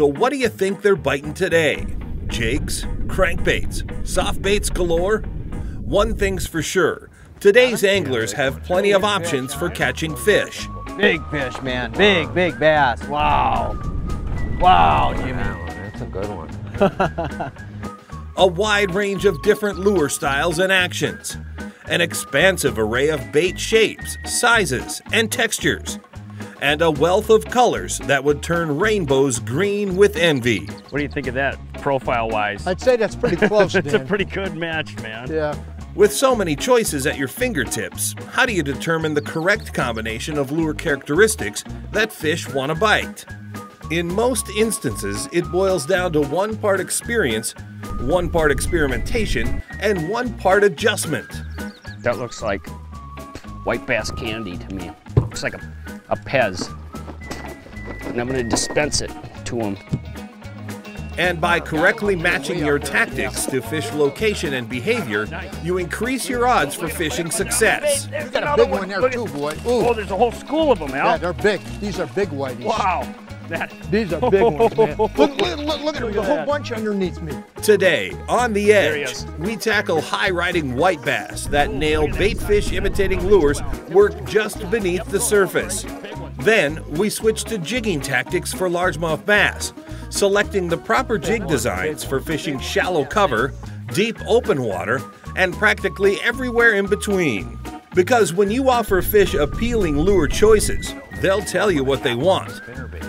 So, what do you think they're biting today? Jigs? Crankbaits? Soft baits galore? One thing's for sure today's anglers have plenty of options for catching fish. Big fish, man. Big, big bass. Wow. Wow, Jimmy. That's a good one. A wide range of different lure styles and actions. An expansive array of bait shapes, sizes, and textures. And a wealth of colors that would turn rainbows green with envy. What do you think of that, profile-wise? I'd say that's pretty close, it's a pretty good match, man. Yeah. With so many choices at your fingertips, how do you determine the correct combination of lure characteristics that fish want to bite? In most instances, it boils down to one part experience, one part experimentation, and one part adjustment. That looks like white bass candy to me. Looks like a, a Pez. And I'm gonna dispense it to him. And by correctly matching your tactics to fish location and behavior, you increase your odds for fishing success. You got a big one there too, boy. Oh, Ooh. Oh, there's a whole school of them, Yeah, they're big. These are big whiteys. wow. That, These are big ones, man. Look, look, look, look at them. Look The at whole that. bunch underneath me. Today, on the edge, we tackle high riding white bass that nail bait fish imitating lures work just beneath the surface. Then, we switch to jigging tactics for largemouth bass, selecting the proper jig designs for fishing shallow cover, deep open water, and practically everywhere in between. Because when you offer fish appealing lure choices, they'll tell you what they want.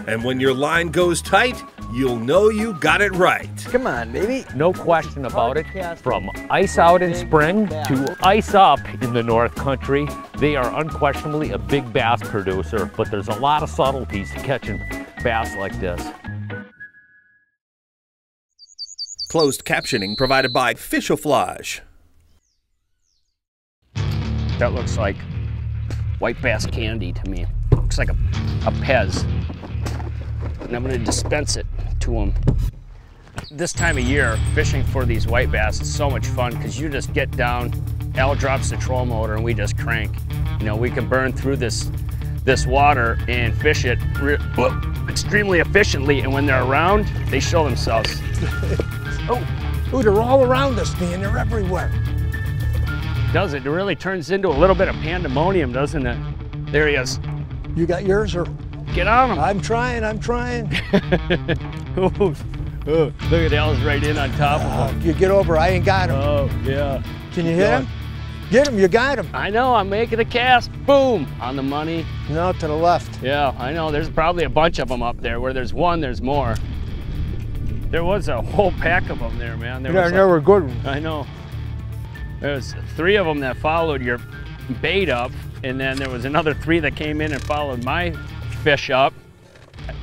And when your line goes tight, you'll know you got it right. Come on, baby. No question about it. From ice out in spring to ice up in the North Country, they are unquestionably a big bass producer, but there's a lot of subtleties to catching bass like this. Closed captioning provided by Fishouflage. that looks like white bass candy to me. Looks like a, a Pez. And I'm gonna dispense it to them. This time of year, fishing for these white bass is so much fun because you just get down, Al drops the troll motor and we just crank. You know, we can burn through this this water and fish it extremely efficiently and when they're around, they show themselves. Oh, ooh, they're all around us, Dan. They're everywhere. Does it? It really turns into a little bit of pandemonium, doesn't it? There he is. You got yours, or Get on him. I'm trying. I'm trying. Ooh, ooh, look at Al's right in on top of Uh, him. you get over. I ain't got him. Oh, yeah. Can you hit him? Get him. You got him. I know, I'm making a cast. Boom! On the money. No, to the left. Yeah, I know. There's probably a bunch of them up there. Where there's one, there's more. There was a whole pack of them there, man. There They're, was they were good. ones. I know. There was three of them that followed your bait up, and then there was another three that came in and followed my fish up.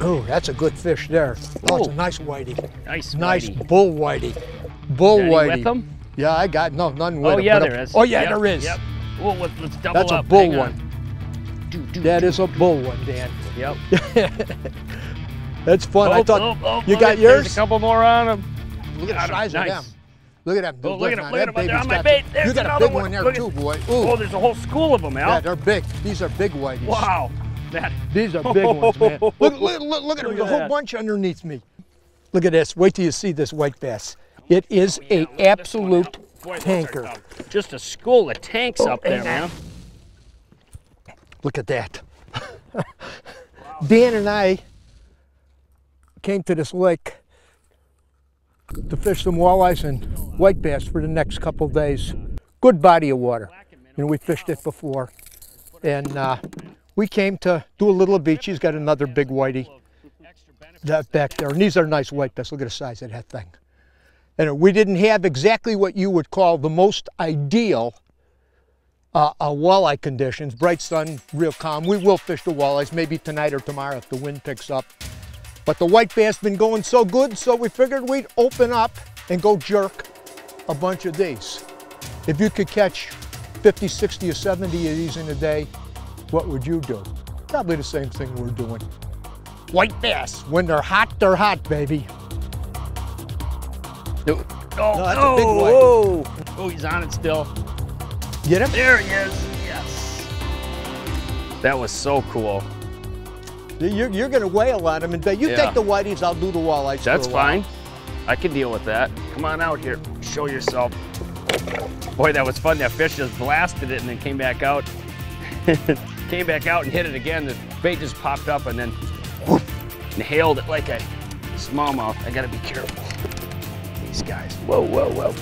Ooh, that's a good fish there. Oh, it's a nice whitey. Nice, Nice whitey. bull whitey. Bull whitey. with them? Yeah, I got no none with Oh him, yeah, there is. Oh yeah, Yep, there is. Yep. Well, let's, let's double That's a bull Hang one. Do, do, That do. is a bull one, Dan. Yep. That's fun. I Oh, thought oh, oh, you got There's yours. a couple more on them. Look at the size nice. of them. Look at that. Oh, look at him, look at That him. On my bait. There's You got a big one, one. there Look too, boy. Oh, Ooh. Oh, there's a whole school of them, Al. yeah, they're big. These are big whiteys. wow. That. These are big ones, man. Look, look, look, look at them. at a whole that. bunch underneath me. Look at this. Wait till you see this white bass. It oh, is a absolute Boy, tanker. Just a school of tanks Oh, up there, man. Look at that. Dan and I came to this lake to fish some walleyes and white bass for the next couple days. Good body of water. You know, we fished it before. And uh, we came to do a little beach. He's got another big whitey that back there. And these are nice white bass. Look at the size of that thing. And we didn't have exactly what you would call the most ideal uh, uh, walleye conditions. Bright sun, real calm. We will fish the walleyes maybe tonight or tomorrow if the wind picks up. But the white bass been going so good, so we figured we'd open up and go jerk a bunch of these. If you could catch 50, 60, or 70 of these in a day, what would you do? Probably the same thing we're doing. White bass, when they're hot, they're hot, baby. Oh, No, that's a oh, big white. whoa. Oh, he's on it still. Get him? There he is. Yes. That was so cool. You're, you're going to wail on them and say, you Yeah. take the whiteys, I'll do the walleyes. That's fine. I can deal with that. Come on out here. Show yourself. Boy, that was fun. That fish just blasted it and then came back out. came back out and hit it again. The bait just popped up and then whoop, inhaled it like a smallmouth. I gotta be careful. These guys. Whoa, whoa, whoa.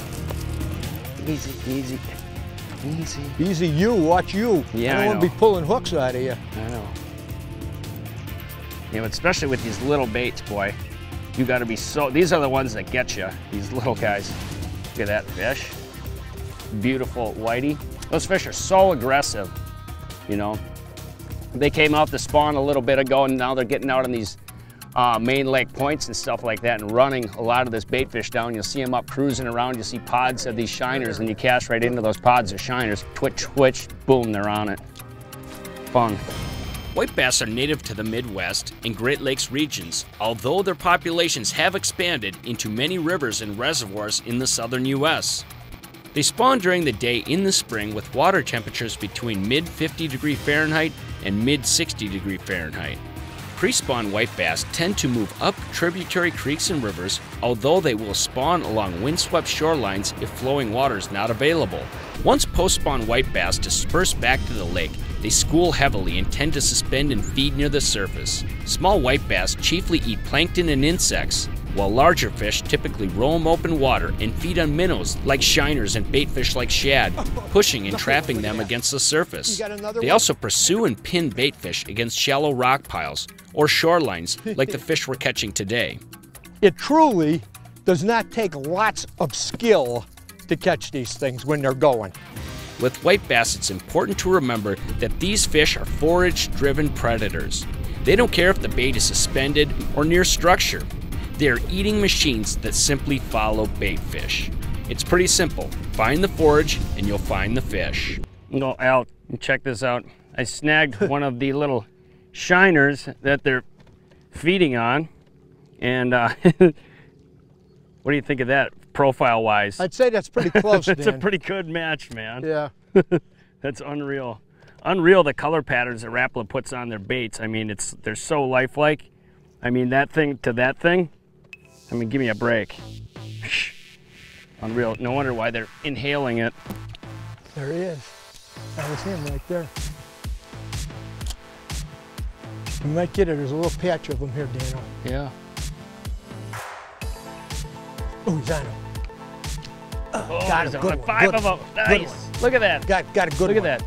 Easy, easy, easy. Easy you, watch you. Yeah, I don't I want to know. be pulling hooks out of you. I know. You know, especially with these little baits, boy. You got to be so. These are the ones that get you. These little guys. Look at that fish. Beautiful whitey. Those fish are so aggressive. You know, they came out the spawn a little bit ago, and now they're getting out on these uh, main lake points and stuff like that, and running a lot of this bait fish down. You'll see them up cruising around. You'll see pods of these shiners, and you cast right into those pods of shiners. Twitch, twitch, boom, they're on it. Fun. White bass are native to the Midwest and Great Lakes regions, although their populations have expanded into many rivers and reservoirs in the southern U.S. They spawn during the day in the spring with water temperatures between mid 50 degree Fahrenheit and mid 60 degree Fahrenheit. Pre spawn white bass tend to move up tributary creeks and rivers, although they will spawn along windswept shorelines if flowing water is not available. Once post spawn white bass disperse back to the lake, they school heavily and tend to suspend and feed near the surface. Small white bass chiefly eat plankton and insects, while larger fish typically roam open water and feed on minnows like shiners and baitfish like shad, pushing and trapping them against the surface. You got another They also pursue and pin baitfish against shallow rock piles or shorelines like the fish we're catching today. It truly does not take lots of skill to catch these things when they're going. With white bass, it's important to remember that these fish are forage driven predators. They don't care if the bait is suspended or near structure. They are eating machines that simply follow bait fish. It's pretty simple. Find the forage and you'll find the fish. No, Al, check this out. I snagged one of the little shiners that they're feeding on. And uh, what do you think of that profile wise? I'd say that's pretty close, It's a pretty good match, man. yeah. That's unreal. Unreal the color patterns that Rapala puts on their baits. I mean, it's they're so lifelike. I mean, that thing to that thing. I mean, give me a break. Unreal. No wonder why they're inhaling it. There he is. That was him right there. You might get it. There's a little patch of them here, Daniel. Yeah. Oh, he's on him. Oh, Got there's him. Good five good of them. Nice. Look at that. Got, got a good Look at that.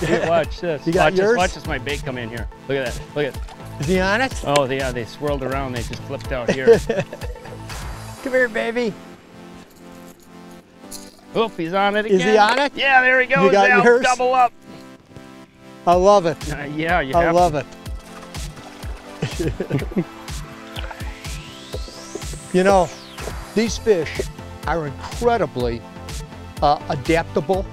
Here, watch this. You got watch yours? this. Watch this. My bait come in here. Look at that. Look at. Is he on it? Oh, yeah. They swirled around. They just flipped out here. Come here, baby. Oop, he's on it again. Is he on it? Yeah, there he goes. You got Al, yours? Double up. I love it. Uh, yeah, you I love it. you know, these fish are incredibly uh, adaptable.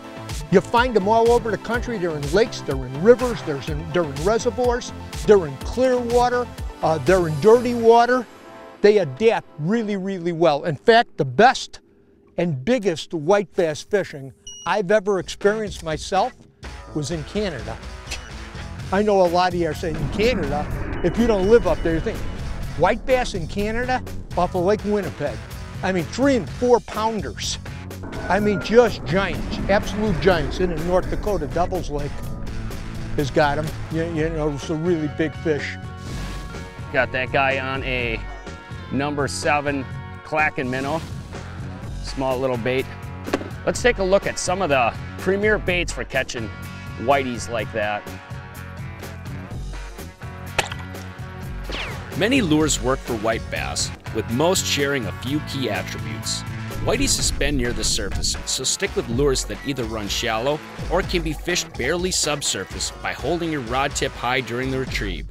You find them all over the country. They're in lakes, they're in rivers, there's in, they're in reservoirs, they're in clear water, uh, they're in dirty water. They adapt really, really well. In fact, the best and biggest white bass fishing I've ever experienced myself was in Canada. I know a lot of you are saying in Canada, if you don't live up there, you think, white bass in Canada off of Lake Winnipeg. I mean, three and four pounders. I mean, just giants, absolute giants. And in North Dakota, Devils Lake has got them. You, you know, it's a really big fish. Got that guy on a number seven Clackin minnow. Small little bait. Let's take a look at some of the premier baits for catching whiteys like that. Many lures work for white bass, with most sharing a few key attributes. Whiteys suspend near the surface, so stick with lures that either run shallow or can be fished barely subsurface by holding your rod tip high during the retrieve.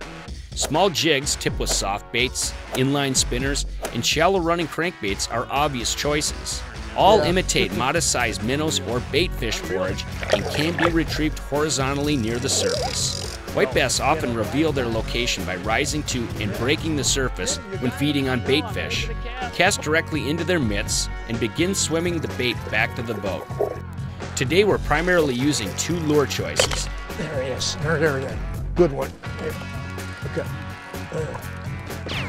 Small jigs tipped with soft baits, inline spinners, and shallow running crankbaits are obvious choices. All Yeah. imitate modest sized minnows or baitfish forage and can be retrieved horizontally near the surface. White bass often reveal their location by rising to and breaking the surface when feeding on baitfish. Cast directly into their mitts and begin swimming the bait back to the boat. Today we're primarily using two lure choices. There he is. There, there. Good one. Okay.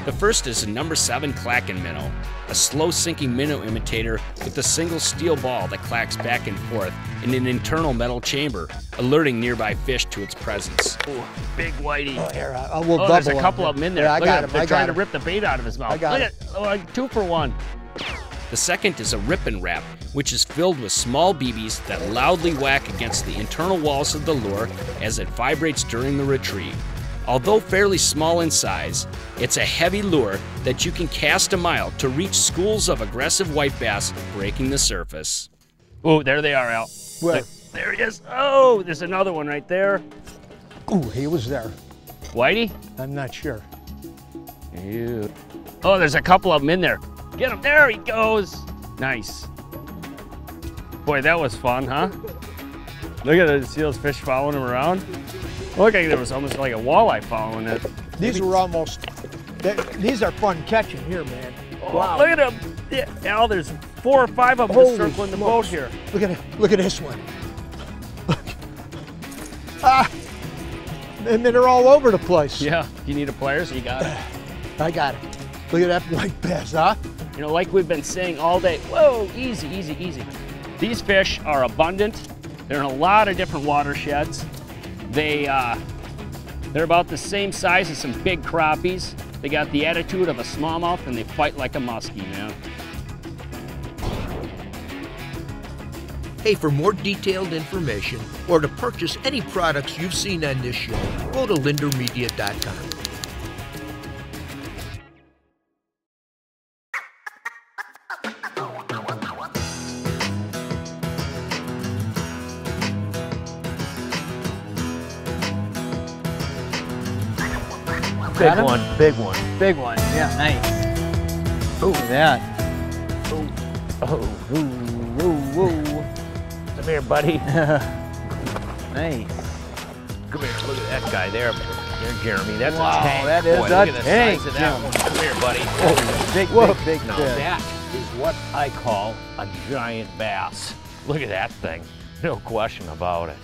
The first is a number 7 Clackin minnow, a slow sinking minnow imitator with a single steel ball that clacks back and forth in an internal metal chamber, alerting nearby fish to its presence. Big whitey. Oh, here, uh, I, I will Oh, there's a him. couple of them in there. Yeah, I Look got at him. They're I trying got to him. rip the bait out of his mouth. I got Look him. at oh, like two for one. The second is a Rippin' Rap, which is filled with small BBs that loudly whack against the internal walls of the lure as it vibrates during the retrieve. Although fairly small in size, it's a heavy lure that you can cast a mile to reach schools of aggressive white bass breaking the surface. Oh, there they are, Al. Where? Look, there he is. Oh, there's another one right there. Ooh, he was there. Whitey? I'm not sure. Ew. Oh, there's a couple of them in there. Get him. There he goes. Nice. Boy, that was fun, huh? Look at it. See those fish following him around? Look like there was almost like a walleye following it. These were almost, they, these are fun catching here, man. Wow. Look at them. Yeah, Al, there's four or five of them Holy circling the boat here. Look at it. Look at this one. ah, and then they're all over the place. Yeah, you need a player, so you got it. I got it. Look at that white bass, huh? You know, like we've been saying all day, whoa, easy, easy, easy. These fish are abundant. They're in a lot of different watersheds. They, uh, they're about the same size as some big crappies. They got the attitude of a smallmouth and they fight like a muskie, man. Hey, for more detailed information or to purchase any products you've seen on this show, go to lindnermedia.com. Big him? one, big one. Big one. Yeah, nice. Look at that. Oh, Ooh, woo, woo. come here, buddy. Nice. Come here, look at that guy there. There, Jeremy. That's Wow, a tank. Oh, that is Boy, a look at the tank, size of that Jim. one. Come here, buddy. Big, Whoa. big, big Now fish. that is what I call a giant bass. Look at that thing. No question about it.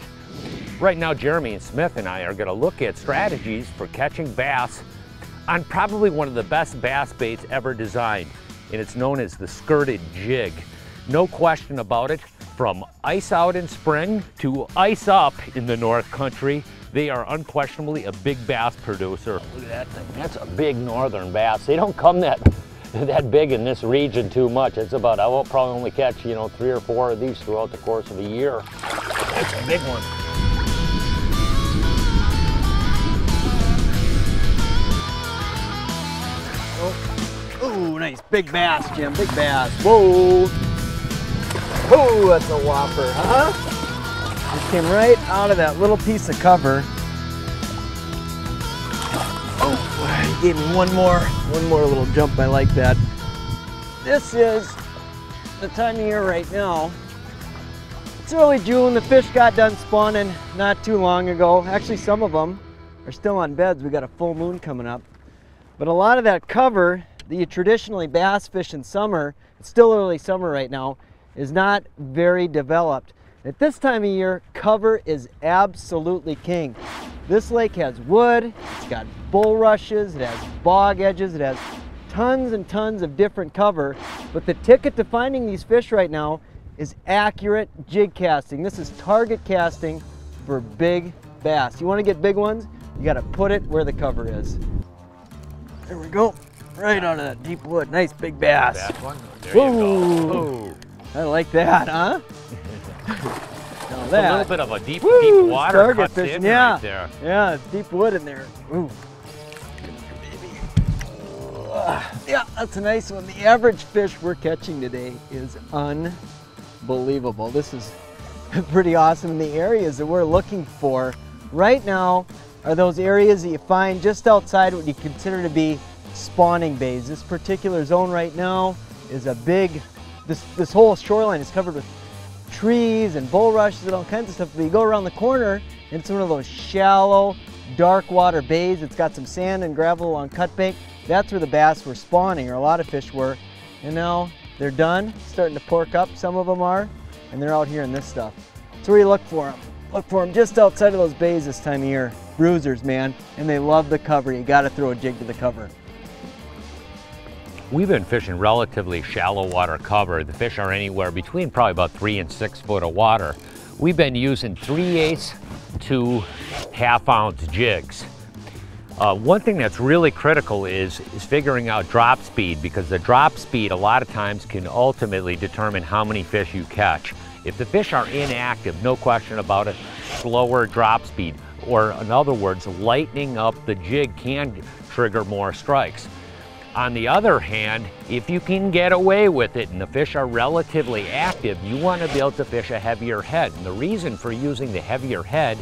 Right now, Jeremy and Smith and I are going to look at strategies for catching bass on probably one of the best bass baits ever designed, and it's known as the skirted jig. No question about it, from ice out in spring to ice up in the North Country, they are unquestionably a big bass producer. Look at that thing, that's a big northern bass. They don't come that that big in this region too much. It's about, I will probably only catch, you know, three or four of these throughout the course of a year. That's a big one. Nice. Big bass, Jim. Big bass. Whoa. Whoa, that's a whopper, huh? Just came right out of that little piece of cover. Oh, he gave me one more, one more little jump. I like that. This is the time of year right now. It's early June. The fish got done spawning not too long ago. Actually, some of them are still on beds. We got a full moon coming up. But a lot of that cover you traditionally bass fish in summer, it's still early summer right now, is not very developed. At this time of year, cover is absolutely king. This lake has wood, it's got bulrushes, it has bog edges, it has tons and tons of different cover, but the ticket to finding these fish right now is accurate jig casting. This is target casting for big bass. You want to get big ones? You got to put it where the cover is. There we go. Right out of that deep wood. Nice big bass. That one? There Whoa. I like that, huh? now that. a little bit of a deep, Woo, deep water cuts fishing, in yeah. right there. Yeah, it's deep wood in there. Ooh. Yeah, that's a nice one. The average fish we're catching today is unbelievable. This is pretty awesome. And the areas that we're looking for right now are those areas that you find just outside what you consider to be spawning bays. This particular zone right now is a big, this, this whole shoreline is covered with trees and bulrushes and all kinds of stuff. But you go around the corner and it's one of those shallow, dark water bays. It's got some sand and gravel along cut bank. That's where the bass were spawning, or a lot of fish were. And now they're done, starting to pork up. Some of them are, and they're out here in this stuff. That's where you look for them. Look for them just outside of those bays this time of year. Bruisers, man, and they love the cover. You got to throw a jig to the cover. We've been fishing relatively shallow water cover. The fish are anywhere between probably about three and six foot of water. We've been using 3 eighths to half ounce jigs. Uh, one thing that's really critical is, is figuring out drop speed because the drop speed a lot of times can ultimately determine how many fish you catch. If the fish are inactive, no question about it, slower drop speed, or in other words, lightening up the jig can trigger more strikes. On the other hand, if you can get away with it and the fish are relatively active, you want to be able to fish a heavier head. And the reason for using the heavier head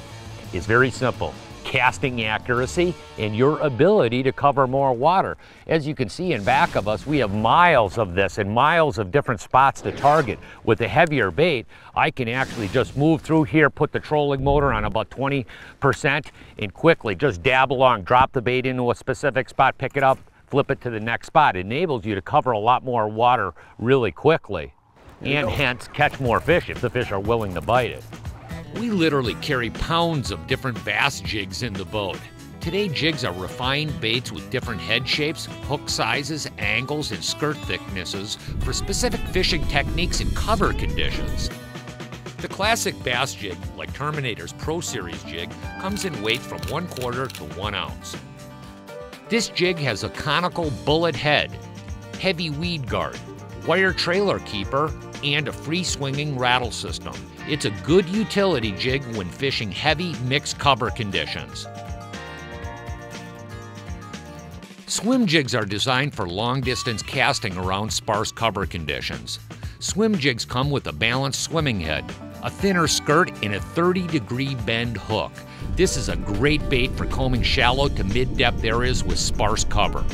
is very simple. Casting accuracy and your ability to cover more water. As you can see in back of us, we have miles of this and miles of different spots to target. With a heavier bait, I can actually just move through here, put the trolling motor on about 20% and quickly just dab along, drop the bait into a specific spot, pick it up, flip it to the next spot. It enables you to cover a lot more water really quickly and hence catch more fish if the fish are willing to bite it. We literally carry pounds of different bass jigs in the boat. Today, jigs are refined baits with different head shapes, hook sizes, angles, and skirt thicknesses for specific fishing techniques and cover conditions. The classic bass jig, like Terminator's Pro Series jig, comes in weight from one quarter to one ounce. This jig has a conical bullet head, heavy weed guard, wire trailer keeper, and a free swinging rattle system. It's a good utility jig when fishing heavy mixed cover conditions. Swim jigs are designed for long distance casting around sparse cover conditions. Swim jigs come with a balanced swimming head, a thinner skirt, and a 30 degree bend hook. This is a great bait for combing shallow to mid depth areas with sparse cover.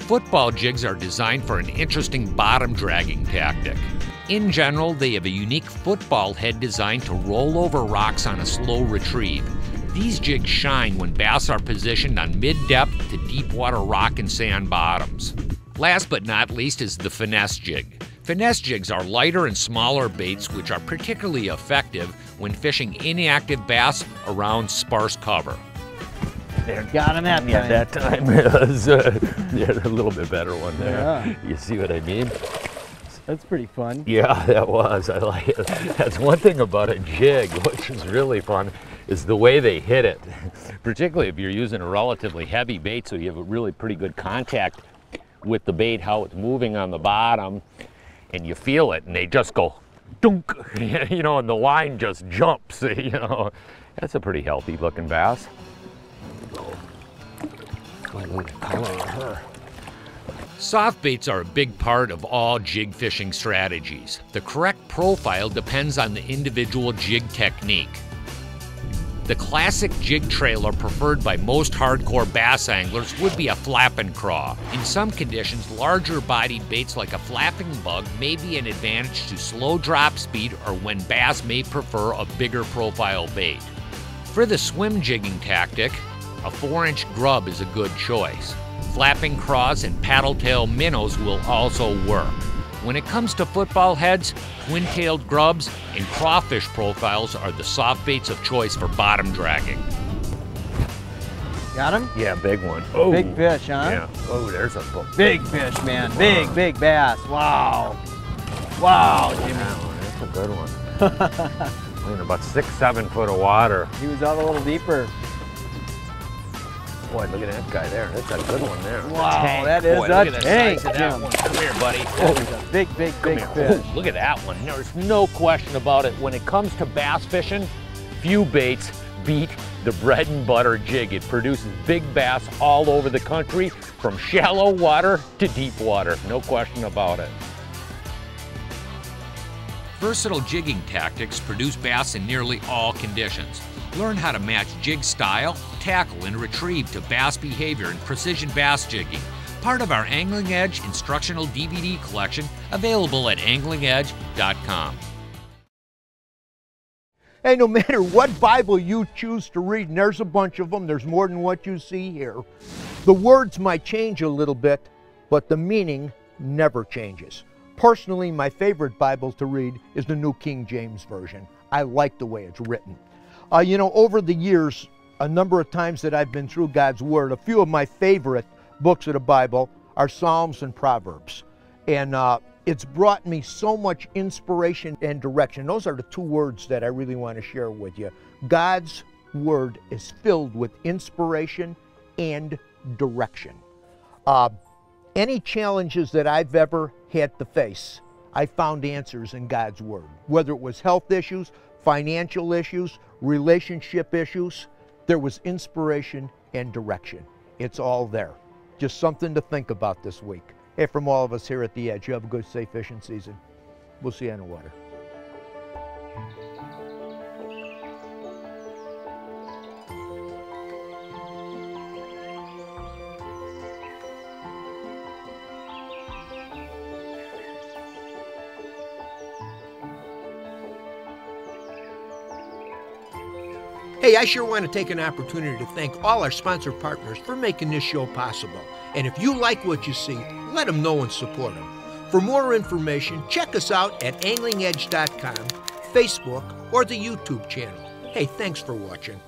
Football jigs are designed for an interesting bottom dragging tactic. In general, they have a unique football head designed to roll over rocks on a slow retrieve. These jigs shine when bass are positioned on mid depth to deep water rock and sand bottoms. Last but not least is the finesse jig. Finesse jigs are lighter and smaller baits which are particularly effective when fishing inactive bass around sparse cover. There, got him that Yeah, time. that time it was uh, yeah, a little bit better one there. Yeah. You see what I mean? That's pretty fun. Yeah, that was. I like it. That's one thing about a jig, which is really fun, is the way they hit it. Particularly if you're using a relatively heavy bait, so you have a really pretty good contact with the bait, how it's moving on the bottom, and you feel it, and they just go dunk, you know, and the line just jumps, you know. That's a pretty healthy looking bass. Soft baits are a big part of all jig fishing strategies. The correct profile depends on the individual jig technique. The classic jig trailer preferred by most hardcore bass anglers would be a flap and craw. In some conditions, larger bodied baits like a flapping bug may be an advantage to slow drop speed or when bass may prefer a bigger profile bait. For the swim jigging tactic, a 4 inch grub is a good choice. Flapping craws and paddle tail minnows will also work. When it comes to football heads, twin-tailed grubs, and crawfish profiles are the soft baits of choice for bottom dragging. Got him? Yeah, big one. Oh, Big fish, huh? Yeah. Oh, there's a book. Big fish, man. Big, big bass. Wow. Wow, Jimmy. That's a good one. In about six, seven foot of water. He was out a little deeper. Boy, look at that guy there. That's a good one there. Wow, Tank. that is Boy, a look at the size of that one. Come here, buddy. Oh, big, big, big Come fish. here. Look at that one. There's no question about it. When it comes to bass fishing, few baits beat the bread and butter jig. It produces big bass all over the country, from shallow water to deep water. No question about it. Versatile jigging tactics produce bass in nearly all conditions. Learn how to match jig style, tackle, and retrieve to bass behavior in precision bass jigging. Part of our Angling Edge instructional DVD collection available at anglingedge.com. Hey, no matter what Bible you choose to read, and there's a bunch of them, there's more than what you see here, the words might change a little bit, but the meaning never changes. Personally, my favorite Bible to read is the New King James Version. I like the way it's written. Uh, you know, over the years, a number of times that I've been through God's Word, a few of my favorite books of the Bible are Psalms and Proverbs. And uh, it's brought me so much inspiration and direction. Those are the two words that I really want to share with you. God's Word is filled with inspiration and direction. Uh, any challenges that I've ever had to face, I found answers in God's Word. Whether it was health issues, financial issues, relationship issues, there was inspiration and direction. It's all there. Just something to think about this week. Hey, from all of us here at The Edge, you have a good, safe fishing season. We'll see you on the water. Hey, I sure want to take an opportunity to thank all our sponsor partners for making this show possible. And if you like what you see, let them know and support them. For more information, check us out at anglingedge.com, Facebook, or the YouTube channel. Hey, thanks for watching.